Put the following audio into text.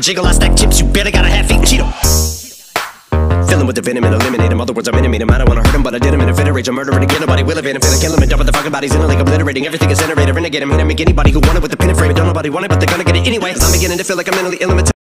Jiggle, I stack chips, you better got a half eat Cheeto. Fill him with the venom and eliminate him. Other words, I'm intimate him. I don't wanna hurt him, but I did him in a fit of rage. I'm murdering again. Nobody will evade him. Finna kill him and dump the fucking bodies in a lake, obliterating everything is and Renegade him. Hit him, make anybody who wanted with the pin and frame. Don't nobody want it, but they're gonna get it anyway. I'm beginning to feel like I'm mentally ill.